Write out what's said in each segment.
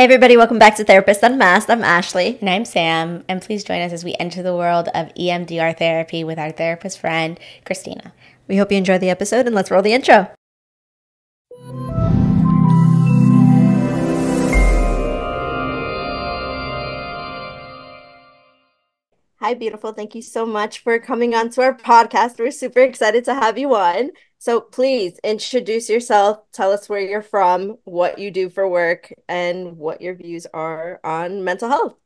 Hey, everybody, welcome back to Therapist Unmasked. I'm Ashley. And I'm Sam. And please join us as we enter the world of EMDR therapy with our therapist friend, Kristina. We hope you enjoy the episode and let's roll the intro. Hi, beautiful. Thank you so much for coming on to our podcast. We're super excited to have you on. So please introduce yourself. Tell us where you're from, what you do for work, and what your views are on mental health.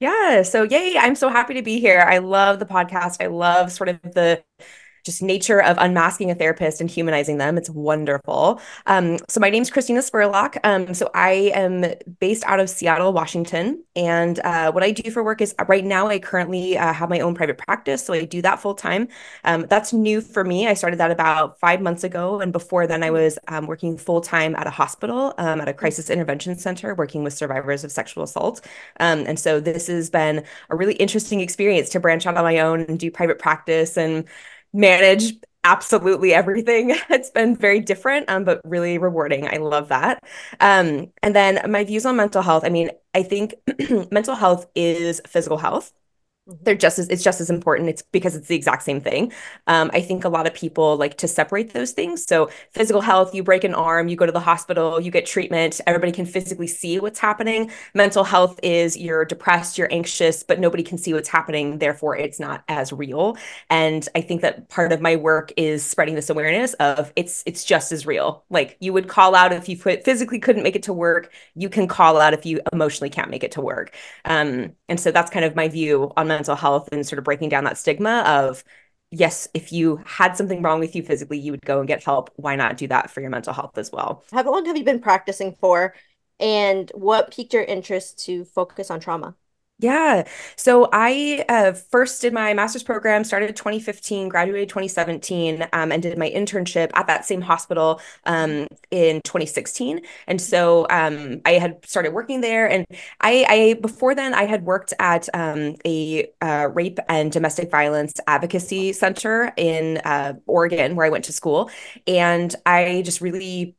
Yeah. So, yay. I'm so happy to be here. I love the podcast. I love sort of the just nature of unmasking a therapist and humanizing them. It's wonderful. Um, so my name is Kristina Spurlock. Um, so I am based out of Seattle, Washington. And uh, what I do for work is right now I currently uh, have my own private practice. So I do that full time. Um, that's new for me. I started that about five months ago. And before then I was um, working full time at a hospital, um, at a crisis intervention center, working with survivors of sexual assault. Um, and so this has been a really interesting experience to branch out on my own and do private practice and manage absolutely everything. It's been very different, um, but really rewarding. I love that. Um, and then my views on mental health. I mean, I think mental health is physical health. Mm-hmm. they're just as it's just as important. It's because it's the exact same thing. Um, i think a lot of people like to separate those things. So physical health you break an arm you go to the hospital you get treatment everybody can physically see what's happening. Mental health is you're depressed you're anxious but nobody can see what's happening. Therefore it's not as real. And i think that part of my work is spreading this awareness of it's it's just as real. Like you would call out if you physically couldn't make it to work you can call out if you emotionally can't make it to work. Um, and so that's kind of my view on mental health and sort of breaking down that stigma of yes, if you had something wrong with you physically, you would go and get help. Why not do that for your mental health as well? How long have you been practicing for? And what piqued your interest to focus on trauma? Yeah. So I uh, first did my master's program, started 2015, graduated 2017, um, and did my internship at that same hospital um, in 2016. And so um, I had started working there. And I, I before then, I had worked at um, a uh, rape and domestic violence advocacy center in uh, Oregon, where I went to school. And I just really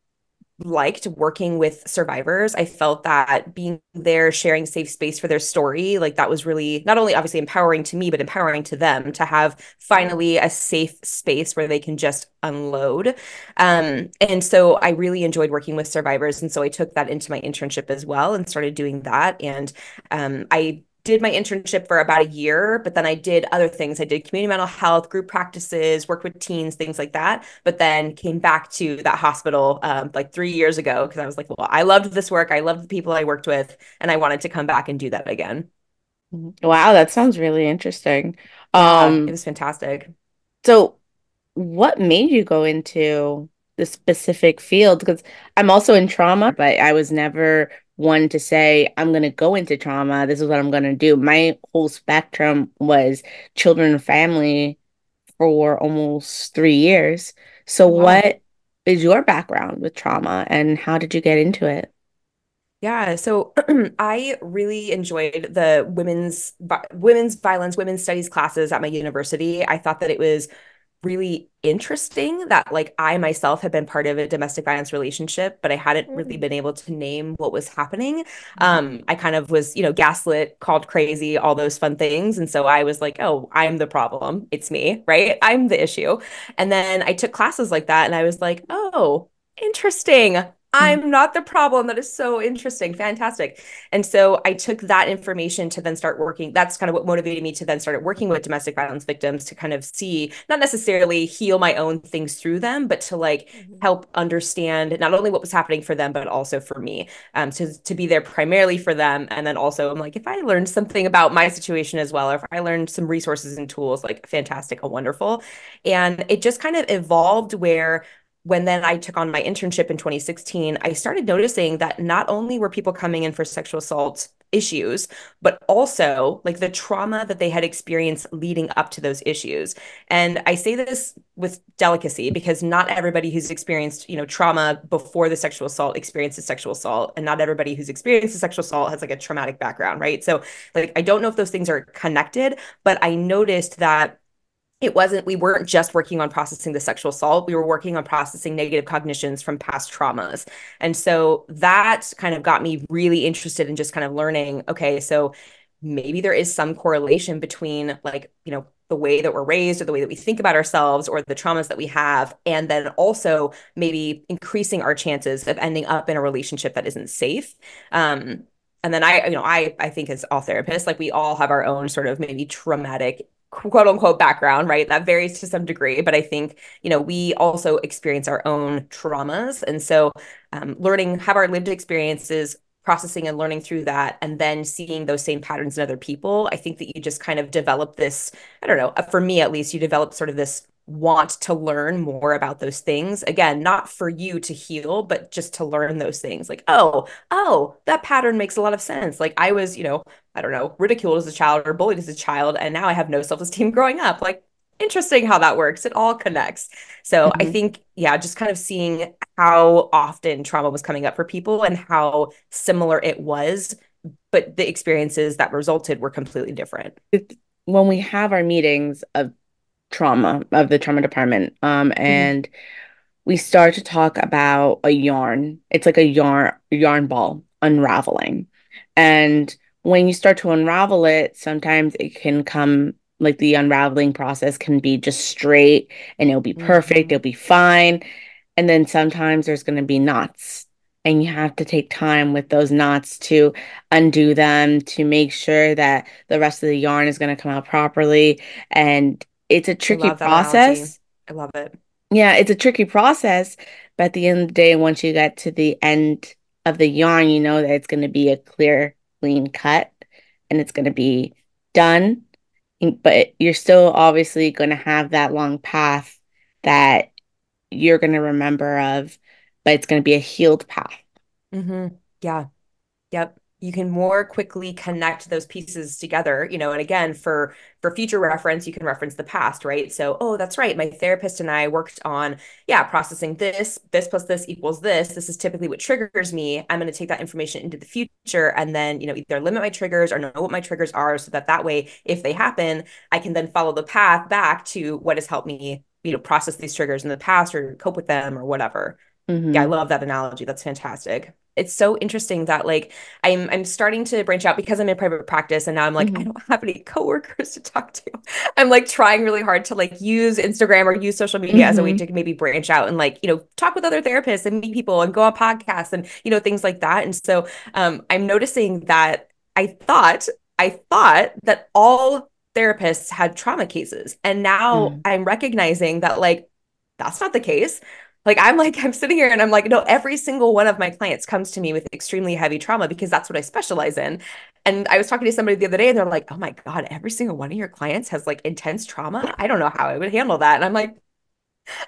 liked working with survivors. I felt that being there, sharing safe space for their story, like that was really not only obviously empowering to me, but empowering to them to have finally a safe space where they can just unload. Um, and so I really enjoyed working with survivors. And so I took that into my internship as well and started doing that. And um, I did my internship for about a year, but then I did other things. I did community mental health, group practices, worked with teens, things like that. But then came back to that hospital um, like three years ago because I was like, well, I loved this work. I loved the people I worked with, and I wanted to come back and do that again. Mm-hmm. Wow, that sounds really interesting. Yeah, um, it was fantastic. So, what made you go into the specific field? Because I'm also in trauma, but I was never one to say, I'm going to go into trauma. This is what I'm going to do. My whole spectrum was children and family for almost three years. So, oh, wow. what is your background with trauma and how did you get into it? Yeah, so I really enjoyed the women's women's violence, women's studies classes at my university. I thought that it was really interesting that like I myself had been part of a domestic violence relationship, but I hadn't really mm. been able to name what was happening. Mm-hmm. Um, I kind of was, you know, gaslit, called crazy, all those fun things. And so I was like, oh, I'm the problem. It's me, right? I'm the issue. And then I took classes like that and I was like, oh, interesting. I'm mm-hmm. not the problem. That is so interesting. Fantastic. And so I took that information to then start working. That's kind of what motivated me to then start working with domestic violence victims to kind of see, not necessarily heal my own things through them, but to like mm-hmm. help understand not only what was happening for them, but also for me. Um, to, to be there primarily for them. And then also, I'm like, if I learned something about my situation as well, or if I learned some resources and tools, like fantastic, a wonderful. And it just kind of evolved where when then I took on my internship in 2016, I started noticing that not only were people coming in for sexual assault issues, but also like the trauma that they had experienced leading up to those issues. And I say this with delicacy because not everybody who's experienced, you know, trauma before the sexual assault experiences sexual assault, and not everybody who's experienced a sexual assault has like a traumatic background, right? So like I don't know if those things are connected, but I noticed that it wasn't we weren't just working on processing the sexual assault we were working on processing negative cognitions from past traumas. And so that kind of got me really interested in just kind of learning okay so maybe there is some correlation between like you know the way that we're raised or the way that we think about ourselves or the traumas that we have and then also maybe increasing our chances of ending up in a relationship that isn't safe. Um, and then I, you know, I I think as all therapists, like we all have our own sort of maybe traumatic quote unquote background, right? That varies to some degree, but I think, you know, we also experience our own traumas. And so um, learning, have our lived experiences, processing and learning through that, and then seeing those same patterns in other people, I think that you just kind of develop this, I don't know, uh, for me at least, you develop sort of this want to learn more about those things again not for you to heal but just to learn those things like oh oh that pattern makes a lot of sense like i was you know i don't know ridiculed as a child or bullied as a child and now i have no self-esteem growing up like interesting how that works it all connects so mm-hmm. i think yeah just kind of seeing how often trauma was coming up for people and how similar it was but the experiences that resulted were completely different when we have our meetings of trauma of the trauma department. Um, mm-hmm. and mm-hmm. we start to talk about a yarn. It's like a yarn yarn ball unraveling. And when you start to unravel it, sometimes it can come like the unraveling process can be just straight and it'll be perfect, mm-hmm. it'll be fine. And then sometimes there's going to be knots and you have to take time with those knots to undo them to make sure that the rest of the yarn is going to come out properly and it's a tricky I process. I love it. Yeah, it's a tricky process. But at the end of the day, once you get to the end of the yarn, you know that it's going to be a clear, clean cut and it's going to be done. But you're still obviously going to have that long path that you're going to remember of, but it's going to be a healed path. Mm-hmm. Yeah. Yep you can more quickly connect those pieces together you know and again for for future reference you can reference the past right? So oh that's right my therapist and i worked on yeah processing this this plus this equals this. This is typically what triggers me. I'm going to take that information into the future and then you know either limit my triggers or know what my triggers are so that that way if they happen i can then follow the path back to what has helped me you know process these triggers in the past or cope with them or whatever. Mm-hmm. yeah i love that analogy. That's fantastic it's so interesting that like I'm I'm starting to branch out because I'm in private practice and now I'm like mm-hmm. I don't have any coworkers to talk to. I'm like trying really hard to like use Instagram or use social media mm-hmm. as a way mm-hmm. to maybe branch out and like, you know, talk with other therapists and meet people and go on podcasts and you know things like that. And so um I'm noticing that I thought I thought that all therapists had trauma cases and now mm. I'm recognizing that like that's not the case like I'm like I'm sitting here and I'm like no every single one of my clients comes to me with extremely heavy trauma because that's what I specialize in. And I was talking to somebody the other day and they're like, "Oh my god, every single one of your clients has like intense trauma? I don't know how I would handle that." And I'm like,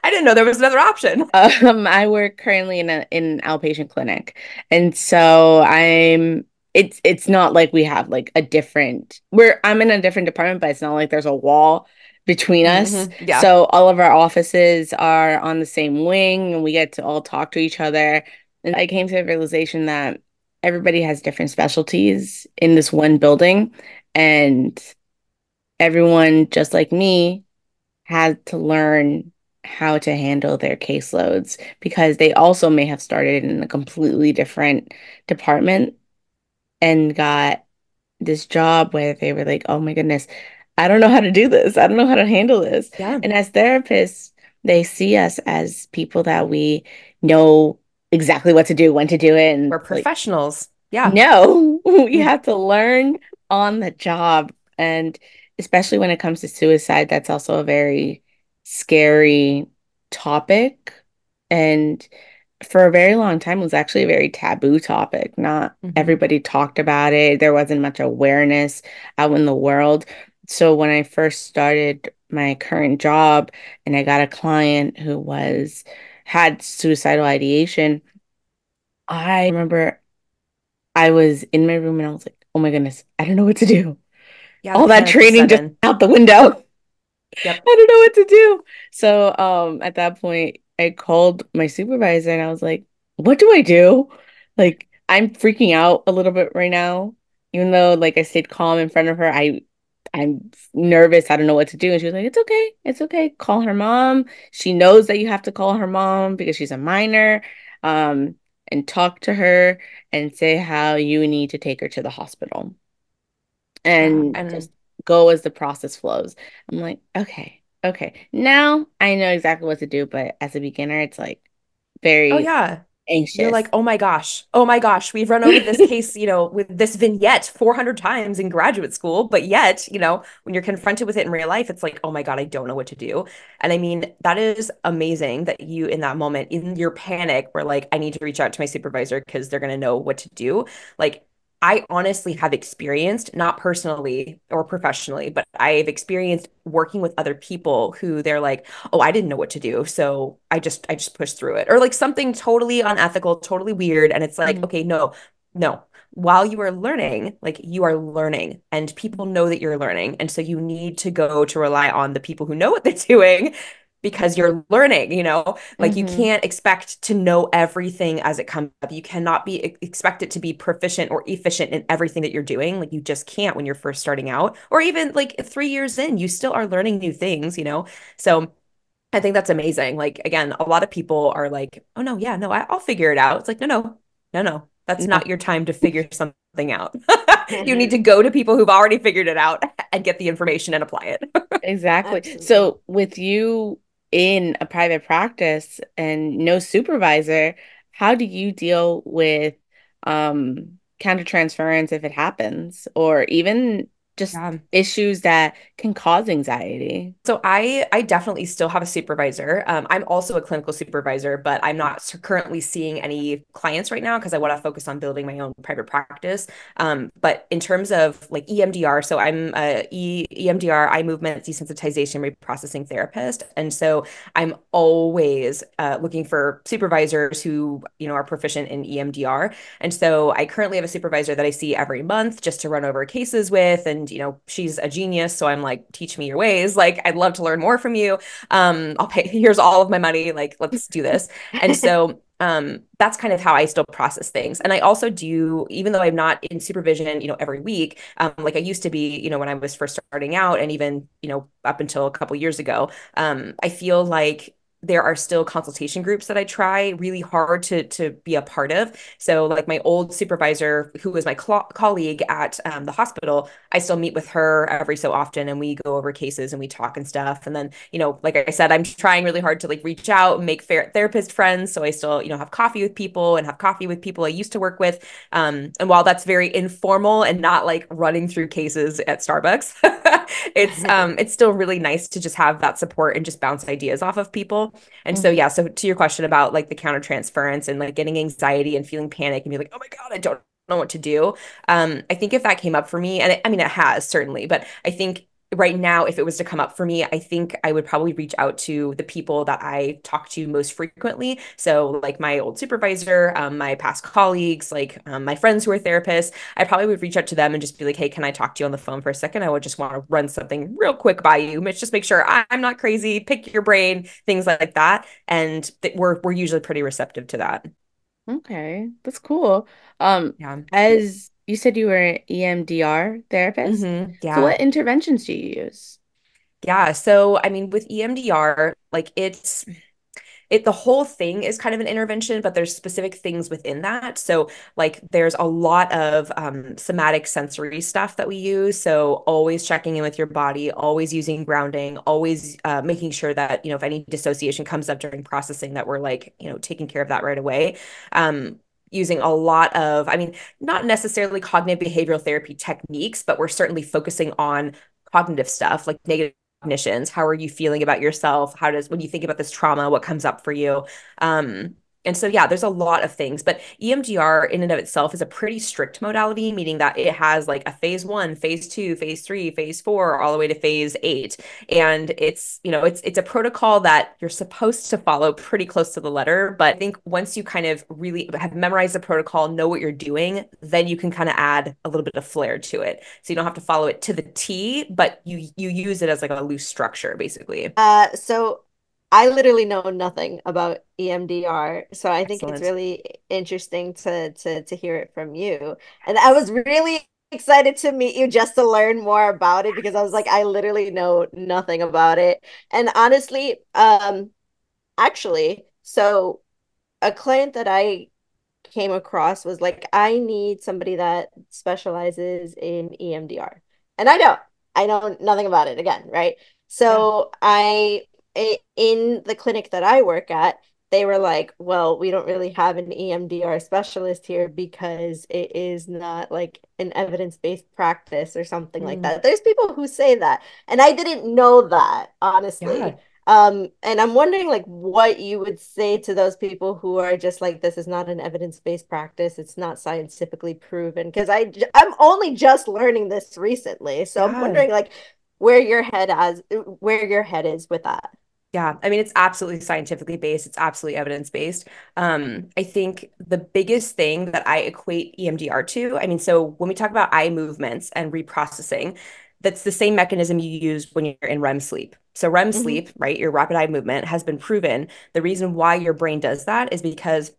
I didn't know there was another option. Um, I work currently in a, in an outpatient clinic, and so I'm. It's it's not like we have like a different. We're I'm in a different department, but it's not like there's a wall between us. Mm-hmm. Yeah. So all of our offices are on the same wing and we get to all talk to each other. And I came to the realization that everybody has different specialties in this one building. And everyone, just like me, had to learn how to handle their caseloads because they also may have started in a completely different department and got this job where they were like, oh my goodness, I don't know how to do this. I don't know how to handle this. Yeah. And as therapists, they see us as people that we know exactly what to do, when to do it. And we're professionals. Like, yeah. No, we have to learn on the job. And especially when it comes to suicide, that's also a very scary topic. And for a very long time, it was actually a very taboo topic. Not mm-hmm. everybody talked about it. There wasn't much awareness out in the world so when I first started my current job and I got a client who was had suicidal ideation, I remember I was in my room and I was like, "Oh my goodness, I don't know what to do." Yeah, all that training just out the window. Yep. I don't know what to do. So um at that point I called my supervisor and I was like, "What do I do?" Like I'm freaking out a little bit right now. Even though like I stayed calm in front of her, I I'm nervous. I don't know what to do. And she was like, It's okay. It's okay. Call her mom. She knows that you have to call her mom because she's a minor. Um, and talk to her and say how you need to take her to the hospital. And, and just go as the process flows. I'm like, okay, okay. Now I know exactly what to do, but as a beginner, it's like very oh yeah anxious. You're like, oh my gosh, oh my gosh, we've run over this case, you know, with this vignette 400 times in graduate school. But yet, you know, when you're confronted with it in real life, it's like, oh my God, I don't know what to do. And I mean, that is amazing that you, in that moment, in your panic, were like, I need to reach out to my supervisor because they're going to know what to do. Like, I honestly have experienced, not personally or professionally, but I've experienced working with other people who they're like, "Oh, I didn't know what to do, so I just I just pushed through it," or like something totally unethical, totally weird, and it's like, mm-hmm. okay, no, no. While you are learning, like you are learning, and people know that you're learning, and so you need to go to rely on the people who know what they're doing because you're learning, you know, like mm-hmm. you can't expect to know everything as it comes up. You cannot be expected to be proficient or efficient in everything that you're doing. Like you just can't when you're first starting out, or even like three years in, you still are learning new things, you know? So I think that's amazing. Like, again, a lot of people are like, oh, no, yeah, no, I, will figure it out. It's like, no, no, no, no, that's not your time to figure something out. you need to go to people who've already figured it out and get the information and apply it. exactly. Absolutely. So, with you in a private practice and no supervisor, how do you deal with um, countertransference if it happens, or even just yeah. issues that can cause anxiety. So i i definitely still have a supervisor. Um, i'm also a clinical supervisor but i'm not currently seeing any clients right now because i want to focus on building my own private practice. Um, but in terms of like emdr so i'm a e- emdr eye movement desensitization reprocessing therapist. And so i'm always uh, looking for supervisors who you know are proficient in emdr and so i currently have a supervisor that i see every month just to run over cases with and and you know she's a genius so i'm like teach me your ways like i'd love to learn more from you. Um i'll pay here's all of my money like let's do this. And so um that's kind of how i still process things. And i also do even though i'm not in supervision you know every week um like i used to be you know when i was first starting out and even you know up until a couple years ago um i feel like there are still consultation groups that I try really hard to to be a part of. So, like my old supervisor, who was my cl- colleague at um, the hospital, I still meet with her every so often, and we go over cases and we talk and stuff. And then, you know, like I said, I'm trying really hard to like reach out and make fair therapist friends. So I still, you know, have coffee with people and have coffee with people I used to work with. Um, and while that's very informal and not like running through cases at Starbucks, it's um, it's still really nice to just have that support and just bounce ideas off of people. And mm-hmm. so, yeah, so to your question about like the counter transference and like getting anxiety and feeling panic and be like, oh my God, I don't know what to do. Um, I think if that came up for me, and it, I mean, it has certainly, but I think right now, if it was to come up for me, I think I would probably reach out to the people that I talk to most frequently. So, like my old supervisor, um, my past colleagues, like um, my friends who are therapists, I probably would reach out to them and just be like, hey, can I talk to you on the phone for a second? I would just want to run something real quick by you, just make sure I'm not crazy, pick your brain, things like that. And th- we're, we're usually pretty receptive to that. Okay, that's cool. Um, yeah. As you said you were an EMDR therapist. Mm-hmm. Yeah. So what interventions do you use? Yeah. So I mean, with EMDR, like it's it the whole thing is kind of an intervention but there's specific things within that so like there's a lot of um, somatic sensory stuff that we use so always checking in with your body always using grounding always uh, making sure that you know if any dissociation comes up during processing that we're like you know taking care of that right away um, using a lot of, I mean, not necessarily cognitive behavioral therapy techniques, but we're certainly focusing on cognitive stuff like negative cognitions. How are you feeling about yourself? How does, when you think about this trauma, what comes up for you? Um, and so, yeah, there's a lot of things, but EMDR in and of itself is a pretty strict modality, meaning that it has like a phase one, phase two, phase three, phase four, all the way to phase eight. And it's, you know, it's it's a protocol that you're supposed to follow pretty close to the letter. But I think once you kind of really have memorized the protocol, know what you're doing, then you can kind of add a little bit of flair to it. So you don't have to follow it to the T, but you you use it as like a loose structure, basically. Uh, so I literally know nothing about EMDR, so I think Excellent. it's really interesting to to to hear it from you. And I was really excited to meet you just to learn more about it because I was like, I literally know nothing about it. And honestly, um, actually, so a client that I came across was like, I need somebody that specializes in EMDR. And I don't. I know nothing about it again, right? So yeah. I in the clinic that I work at, they were like, well, we don't really have an EMDR specialist here because it is not like an evidence based practice or something mm. like that. There's people who say that. And I didn't know that, honestly. Yeah. Um, and I'm wondering like what you would say to those people who are just like, this is not an evidence based practice. It's not scientifically proven. Cause I, I'm only just learning this recently. So yeah. I'm wondering like where your head as where your head is with that. Yeah, I mean, it's absolutely scientifically based. It's absolutely evidence based. Um, I think the biggest thing that I equate EMDR to, I mean, so when we talk about eye movements and reprocessing, that's the same mechanism you use when you're in REM sleep. So REM mm-hmm. sleep, right, your rapid eye movement has been proven. The reason why your brain does that is because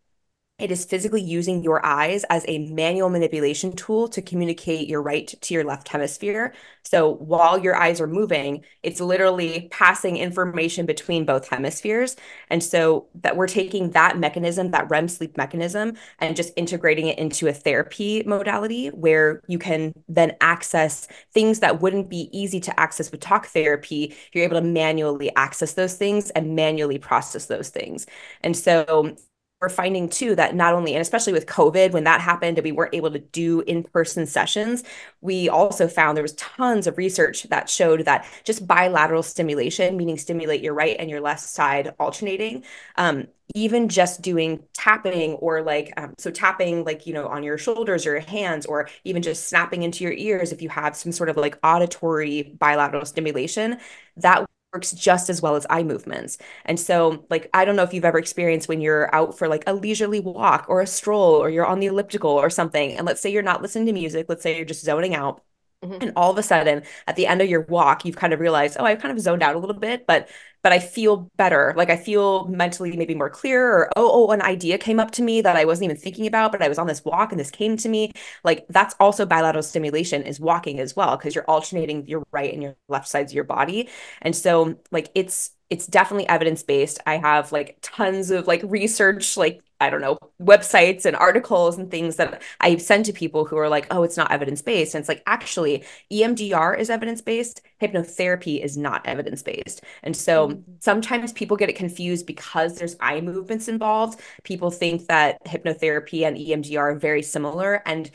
it is physically using your eyes as a manual manipulation tool to communicate your right to your left hemisphere. So while your eyes are moving, it's literally passing information between both hemispheres. And so that we're taking that mechanism, that REM sleep mechanism, and just integrating it into a therapy modality where you can then access things that wouldn't be easy to access with talk therapy. You're able to manually access those things and manually process those things. And so we're finding too that not only and especially with covid when that happened and we weren't able to do in-person sessions we also found there was tons of research that showed that just bilateral stimulation meaning stimulate your right and your left side alternating um, even just doing tapping or like um, so tapping like you know on your shoulders or your hands or even just snapping into your ears if you have some sort of like auditory bilateral stimulation that works just as well as eye movements. And so, like, I don't know if you've ever experienced when you're out for like a leisurely walk or a stroll or you're on the elliptical or something. And let's say you're not listening to music, let's say you're just zoning out. Mm-hmm. And all of a sudden, at the end of your walk, you've kind of realized, oh, I've kind of zoned out a little bit, but but I feel better. Like I feel mentally maybe more clear or oh, oh, an idea came up to me that I wasn't even thinking about, but I was on this walk and this came to me. Like that's also bilateral stimulation is walking as well, because you're alternating your right and your left sides of your body. And so like it's it's definitely evidence based. I have like tons of like research, like I don't know, websites and articles and things that I send to people who are like, oh, it's not evidence based. And it's like, actually, EMDR is evidence based, hypnotherapy is not evidence based. And so mm-hmm. sometimes people get it confused because there's eye movements involved. People think that hypnotherapy and EMDR are very similar. And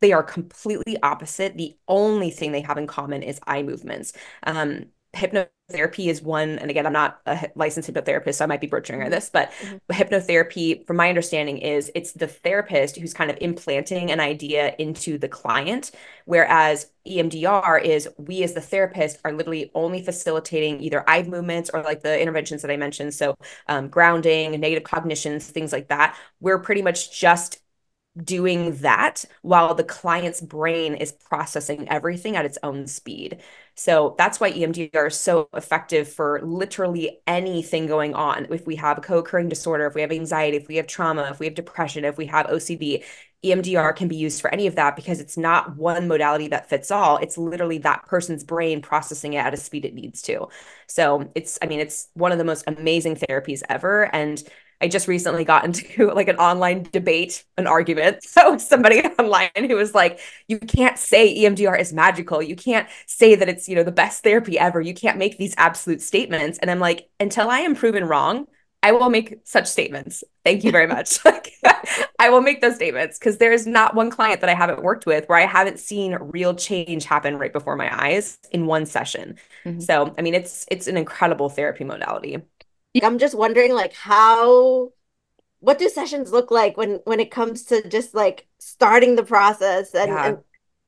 they are completely opposite. The only thing they have in common is eye movements. Um, hypnotherapy is one and again i'm not a licensed hypnotherapist so i might be butchering mm-hmm. this but mm-hmm. hypnotherapy from my understanding is it's the therapist who's kind of implanting an idea into the client whereas emdr is we as the therapist are literally only facilitating either eye movements or like the interventions that i mentioned so um, grounding negative cognitions things like that we're pretty much just doing that while the client's brain is processing everything at its own speed. So that's why EMDR is so effective for literally anything going on. If we have a co occurring disorder, if we have anxiety, if we have trauma, if we have depression, if we have OCD, EMDR can be used for any of that because it's not one modality that fits all. It's literally that person's brain processing it at a speed it needs to. So it's, I mean, it's one of the most amazing therapies ever. And I just recently got into like an online debate, an argument. So somebody online who was like, you can't say EMDR is magical. You can't say that it's, you know, the best therapy ever. You can't make these absolute statements. And I'm like, until I am proven wrong, I will make such statements. Thank you very much. like, I will make those statements because there's not one client that I haven't worked with where I haven't seen real change happen right before my eyes in one session. Mm-hmm. So, I mean, it's it's an incredible therapy modality. I'm just wondering like how what do sessions look like when when it comes to just like starting the process and, yeah. and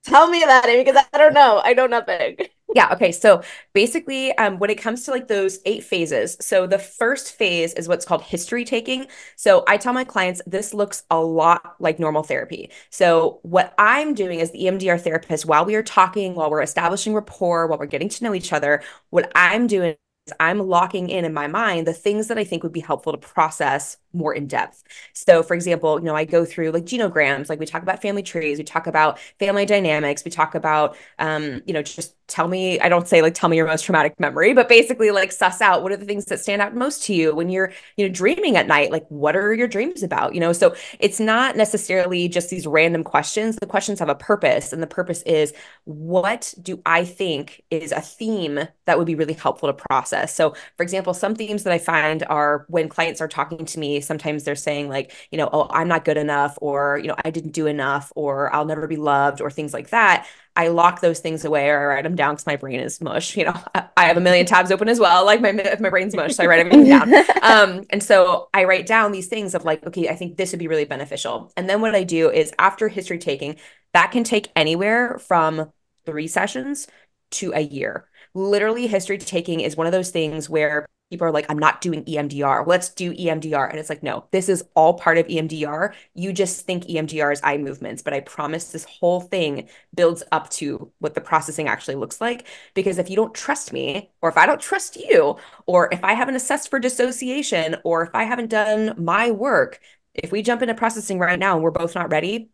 tell me about it because I don't know. I know nothing. Yeah. Okay. So basically, um, when it comes to like those eight phases, so the first phase is what's called history taking. So I tell my clients this looks a lot like normal therapy. So what I'm doing as the EMDR therapist, while we are talking, while we're establishing rapport, while we're getting to know each other, what I'm doing I'm locking in in my mind the things that I think would be helpful to process more in depth. So, for example, you know, I go through like genograms, like we talk about family trees, we talk about family dynamics, we talk about, um, you know, just tell me, I don't say like tell me your most traumatic memory, but basically like suss out what are the things that stand out most to you when you're, you know, dreaming at night. Like, what are your dreams about? You know, so it's not necessarily just these random questions. The questions have a purpose, and the purpose is what do I think is a theme that would be really helpful to process? So, for example, some themes that I find are when clients are talking to me, sometimes they're saying, like, you know, oh, I'm not good enough, or, you know, I didn't do enough, or I'll never be loved, or things like that. I lock those things away or I write them down because my brain is mush. You know, I, have a million tabs open as well. Like my my brain's mush, so I write everything down. Um, and so I write down these things of like, okay, I think this would be really beneficial. And then what I do is after history taking, that can take anywhere from three sessions to a year. Literally, history taking is one of those things where people are like, I'm not doing EMDR. Let's do EMDR. And it's like, no, this is all part of EMDR. You just think EMDR is eye movements, but I promise this whole thing builds up to what the processing actually looks like. Because if you don't trust me, or if I don't trust you, or if I haven't assessed for dissociation, or if I haven't done my work, if we jump into processing right now and we're both not ready,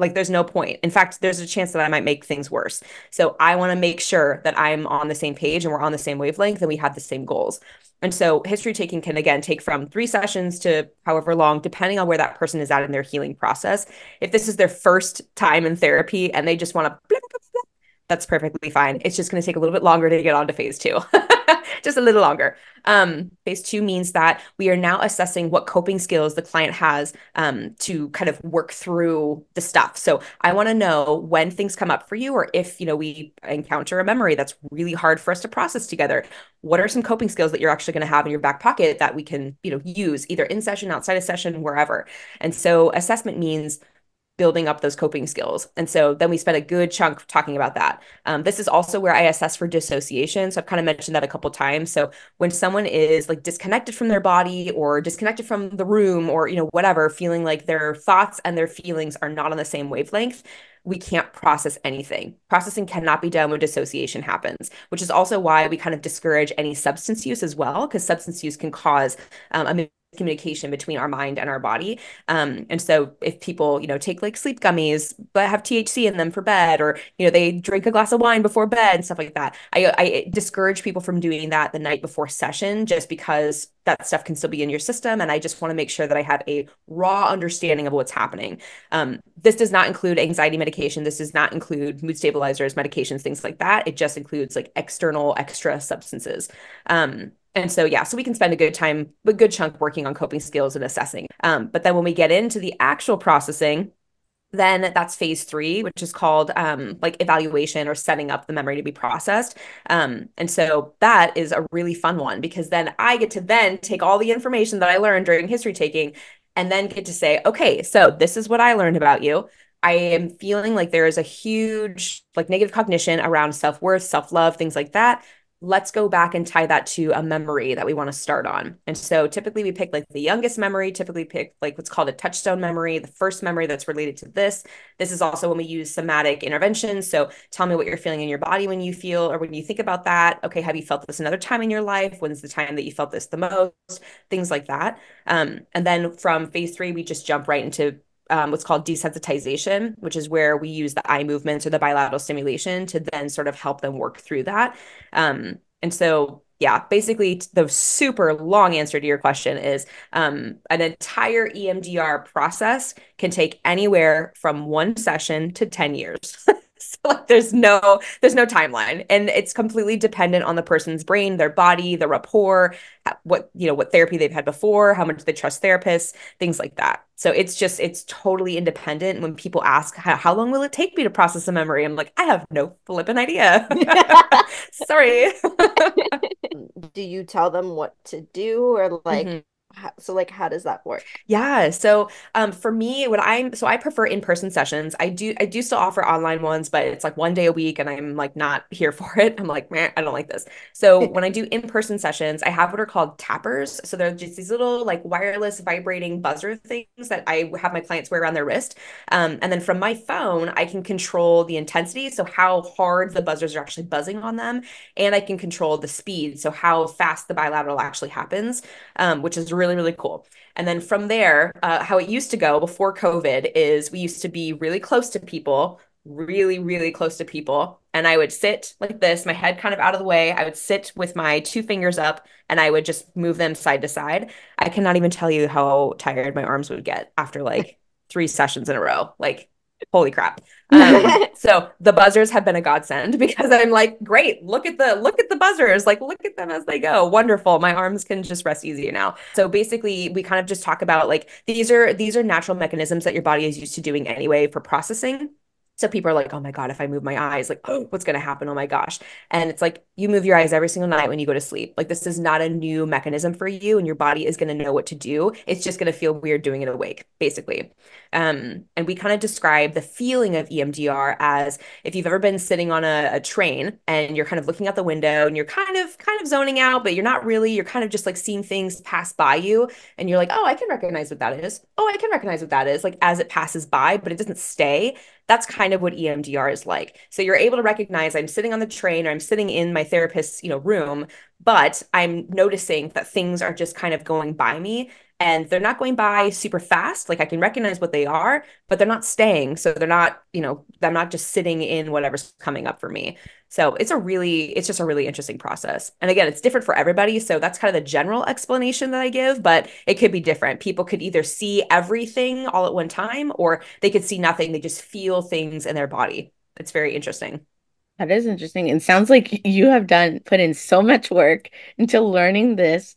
like there's no point. In fact, there's a chance that I might make things worse. So I want to make sure that I'm on the same page and we're on the same wavelength and we have the same goals. And so history taking can again take from three sessions to however long, depending on where that person is at in their healing process. If this is their first time in therapy and they just want to, that's perfectly fine. It's just going to take a little bit longer to get on to phase two. just a little longer. Um, phase two means that we are now assessing what coping skills the client has um, to kind of work through the stuff. So I want to know when things come up for you, or if you know we encounter a memory that's really hard for us to process together. What are some coping skills that you're actually going to have in your back pocket that we can you know use either in session, outside of session, wherever? And so assessment means building up those coping skills. And so then we spent a good chunk talking about that. Um, this is also where I assess for dissociation. So I've kind of mentioned that a couple times. So when someone is like disconnected from their body or disconnected from the room or, you know, whatever, feeling like their thoughts and their feelings are not on the same wavelength, we can't process anything. Processing cannot be done when dissociation happens, which is also why we kind of discourage any substance use as well, because substance use can cause um, a communication between our mind and our body. Um, and so if people, you know, take like sleep gummies but have THC in them for bed, or you know, they drink a glass of wine before bed and stuff like that, I, I discourage people from doing that the night before session just because that stuff can still be in your system. And I just want to make sure that I have a raw understanding of what's happening. Um, this does not include anxiety medication. This does not include mood stabilizers, medications, things like that. It just includes like external extra substances. Um, and so, yeah, so we can spend a good time, a good chunk working on coping skills and assessing. Um, but then when we get into the actual processing, then that's phase three, which is called um, like evaluation or setting up the memory to be processed. Um, and so that is a really fun one because then I get to then take all the information that I learned during history taking and then get to say, okay, so this is what I learned about you. I am feeling like there is a huge like negative cognition around self-worth, self-love, things like that let's go back and tie that to a memory that we want to start on. And so typically we pick like the youngest memory, typically pick like what's called a touchstone memory, the first memory that's related to this. This is also when we use somatic interventions. So tell me what you're feeling in your body when you feel or when you think about that. Okay, have you felt this another time in your life? When's the time that you felt this the most? Things like that. Um, and then from phase three, we just jump right into um, what's called desensitization, which is where we use the eye movements or the bilateral stimulation to then sort of help them work through that. Um, and so, yeah, basically, the super long answer to your question is um, an entire EMDR process can take anywhere from one session to 10 years. so like there's no there's no timeline and it's completely dependent on the person's brain their body the rapport what you know what therapy they've had before how much they trust therapists things like that. So it's just it's totally independent when people ask how, how long will it take me to process a memory? I'm like i have no flipping idea. Sorry. Do you tell them what to do or like mm-hmm so like how does that work? Yeah so um for me when i'm so i prefer in-person sessions. I do i do still offer online ones but it's like one day a week and i'm like not here for it. I'm like man i don't like this. So when i do in-person sessions i have what are called tappers. So they're just these little like wireless vibrating buzzer things that i have my clients wear around their wrist. Um, and then from my phone i can control the intensity so how hard the buzzers are actually buzzing on them and i can control the speed so how fast the bilateral actually happens um, which is really, really really cool. And then from there, uh, how it used to go before COVID is we used to be really close to people, really, really close to people. And I would sit like this, my head kind of out of the way. I would sit with my two fingers up and I would just move them side to side. I cannot even tell you how tired my arms would get after like three sessions in a row. Like, holy crap. Um, so the buzzers have been a godsend because I'm like, great, look at the look at the buzzers, like look at them as they go. Wonderful. My arms can just rest easy now. So basically, we kind of just talk about like these are these are natural mechanisms that your body is used to doing anyway for processing. So people are like, oh my God, if I move my eyes, like, oh, what's going to happen? Oh my gosh. And it's like, you move your eyes every single night when you go to sleep. Like, this is not a new mechanism for you, and your body is going to know what to do. It's just going to feel weird doing it awake, basically. Um, and we kind of describe the feeling of EMDR as if you've ever been sitting on a, a train and you're kind of looking out the window and you're kind of, kind of zoning out, but you're not really, you're kind of just like seeing things pass by you. And you're like, oh, I can recognize what that is. Oh, I can recognize what that is, like as it passes by, but it doesn't stay that's kind of what EMDR is like. So you're able to recognize I'm sitting on the train or I'm sitting in my therapist's, you know, room, but I'm noticing that things are just kind of going by me and they're not going by super fast. Like I can recognize what they are, but they're not staying. So they're not, you know, I'm not just sitting in whatever's coming up for me. So it's a really, it's just a really interesting process. And again, it's different for everybody. So that's kind of the general explanation that I give, but it could be different. People could either see everything all at one time or they could see nothing. They just feel things in their body. It's very interesting. That is interesting. And sounds like you have done put in so much work into learning this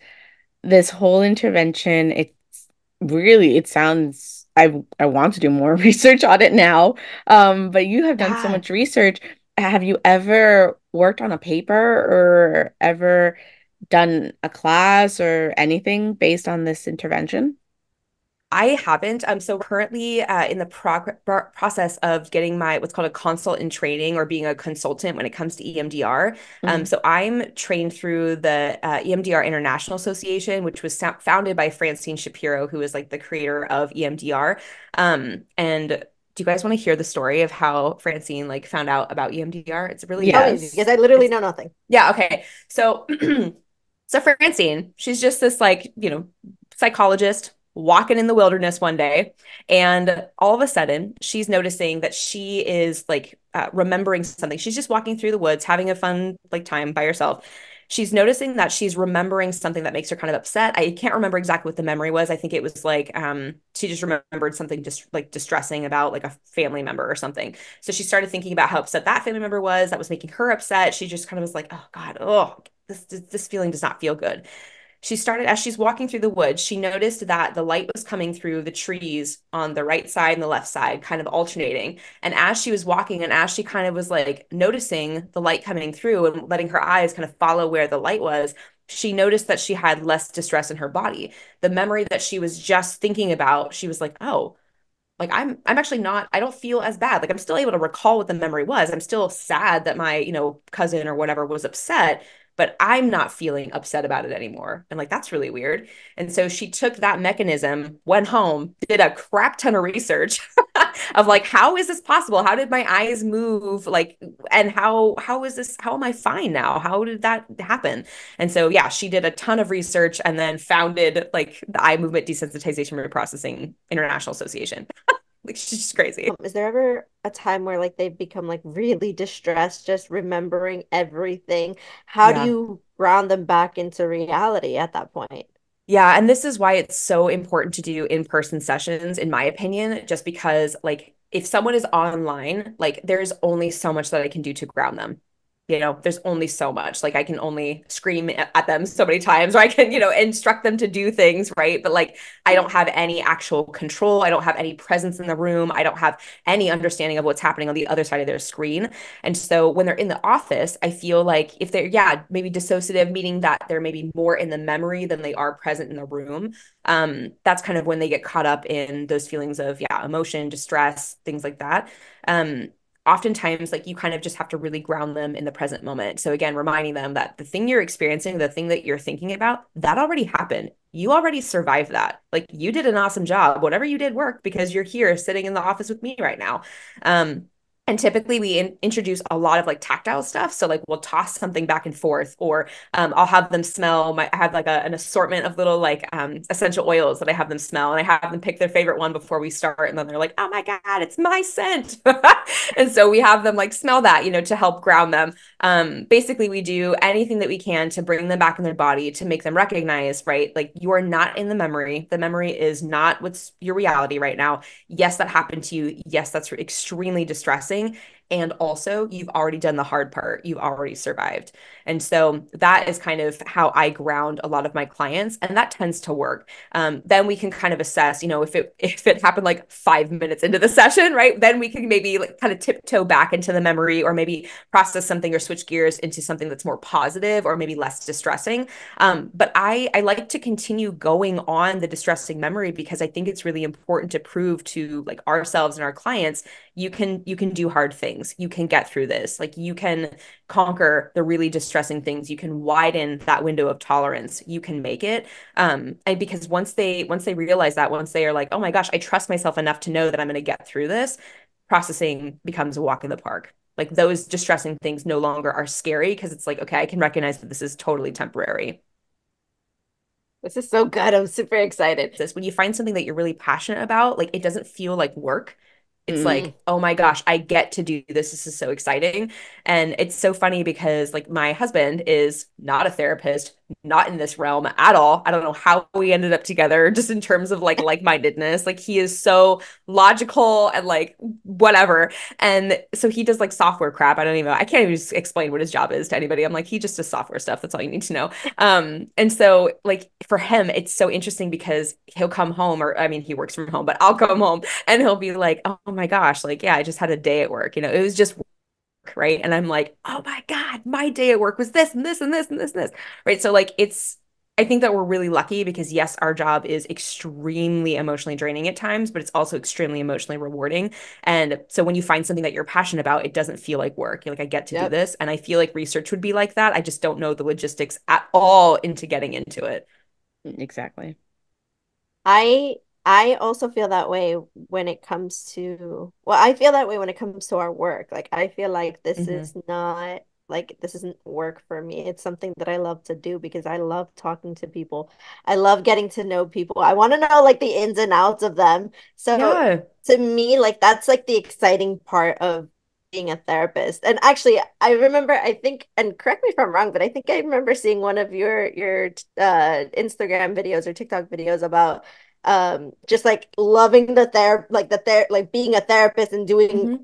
this whole intervention. It's really it sounds I I want to do more research on it now. Um, but you have done yeah. so much research have you ever worked on a paper or ever done a class or anything based on this intervention? I haven't. I'm um, so currently uh, in the prog- process of getting my what's called a consult in training or being a consultant when it comes to EMDR. Um, mm-hmm. Um, so I'm trained through the uh, EMDR International Association, which was sa- founded by Francine Shapiro, who is like the creator of EMDR. Um, and do you guys want to hear the story of how Francine like found out about EMDR? It's really yes. because I literally know nothing. Yeah. Okay. So, so Francine, she's just this like you know psychologist walking in the wilderness one day, and all of a sudden she's noticing that she is like uh, remembering something. She's just walking through the woods, having a fun like time by herself, she's noticing that she's remembering something that makes her kind of upset. I can't remember exactly what the memory was. I think it was like um she just remembered something just like distressing about like a family member or something. So she started thinking about how upset that family member was that was making her upset. She just kind of was like, "Oh god, oh, this this feeling does not feel good." She started as she's walking through the woods she noticed that the light was coming through the trees on the right side and the left side kind of alternating and as she was walking and as she kind of was like noticing the light coming through and letting her eyes kind of follow where the light was she noticed that she had less distress in her body the memory that she was just thinking about she was like oh like I'm I'm actually not I don't feel as bad. Like I'm still able to recall what the memory was. I'm still sad that my, you know, cousin or whatever was upset, but I'm not feeling upset about it anymore. And like, that's really weird. And so she took that mechanism, went home, did a crap ton of research of like, how is this possible? How did my eyes move? Like, and how, how is this, how am I fine now? How did that happen? And so, yeah, she did a ton of research and then founded like the eye movement desensitization reprocessing international association. Like she's just crazy. Um, is there ever a time where like they've become like really distressed, just remembering everything? How yeah. do you ground them back into reality at that point? Yeah, and this is why it's so important to do in-person sessions, in my opinion, just because like if someone is online, like there's only so much that I can do to ground them you know there's only so much. Like i can only scream at them so many times or i can you know instruct them to do things right? But like i don't have any actual control. I don't have any presence in the room. I don't have any understanding of what's happening on the other side of their screen. And so when they're in the office i feel like if they're yeah maybe dissociative meaning that they're maybe more in the memory than they are present in the room um that's kind of when they get caught up in those feelings of yeah emotion distress things like that. Um oftentimes like you kind of just have to really ground them in the present moment. So again reminding them that the thing you're experiencing the thing that you're thinking about that already happened. You already survived that. Like you did an awesome job. Whatever you did worked because you're here sitting in the office with me right now. Um and typically we in- introduce a lot of like tactile stuff. So like we'll toss something back and forth, or um, I'll have them smell. My I have like a, an assortment of little like um, essential oils that I have them smell, and I have them pick their favorite one before we start, and then they're like, "Oh my god, it's my scent!" and so we have them like smell that, you know, to help ground them. Um, basically, we do anything that we can to bring them back in their body to make them recognize, right? Like you are not in the memory. The memory is not what's your reality right now. Yes, that happened to you. Yes, that's extremely distressing thing and also you've already done the hard part you've already survived. And so that is kind of how i ground a lot of my clients and that tends to work. Um, then we can kind of assess you know if it if it happened like five minutes into the session right? Then we can maybe like kind of tiptoe back into the memory or maybe process something or switch gears into something that's more positive or maybe less distressing. Um, but i i like to continue going on the distressing memory because i think it's really important to prove to like ourselves and our clients you can you can do hard things you can get through this. Like you can conquer the really distressing things. You can widen that window of tolerance. You can make it. Um and because once they once they realize that once they are like oh my gosh i trust myself enough to know that i'm going to get through this processing becomes a walk in the park. Like those distressing things no longer are scary because it's like okay i can recognize that this is totally temporary. This is so good. I'm super excited. This when you find something that you're really passionate about like it doesn't feel like work it's mm. like, oh my gosh, I get to do this. This is so exciting. And it's so funny because like my husband is not a therapist, not in this realm at all. I don't know how we ended up together just in terms of like like-mindedness. Like he is so logical and like whatever. And so he does like software crap. I don't even. I can't even explain what his job is to anybody. I'm like, he just does software stuff. That's all you need to know. Um, and so like for him, it's so interesting because he'll come home or I mean he works from home, but I'll come home and he'll be like, Oh my gosh, like yeah, I just had a day at work. You know, it was just work, right? And I'm like, oh my God, my day at work was this and this and this and this and this, right? So, like, it's, I think that we're really lucky because, yes, our job is extremely emotionally draining at times, but it's also extremely emotionally rewarding. And so, when you find something that you're passionate about, it doesn't feel like work. You're like, I get to yep. do this. And I feel like research would be like that. I just don't know the logistics at all into getting into it. Mm, exactly. I I also feel that way when it comes to, well, I feel that way when it comes to our work. Like, I feel like this mm-hmm. is not like this isn't work for me. It's something that I love to do because I love talking to people. I love getting to know people. I want to know like the ins and outs of them. So yeah. to me, like that's like the exciting part of being a therapist. And actually, I remember I think and correct me if I'm wrong, but I think I remember seeing one of your your uh Instagram videos or TikTok videos about um just like loving the ther like the ther like being a therapist and doing mm-hmm.